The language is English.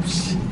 house.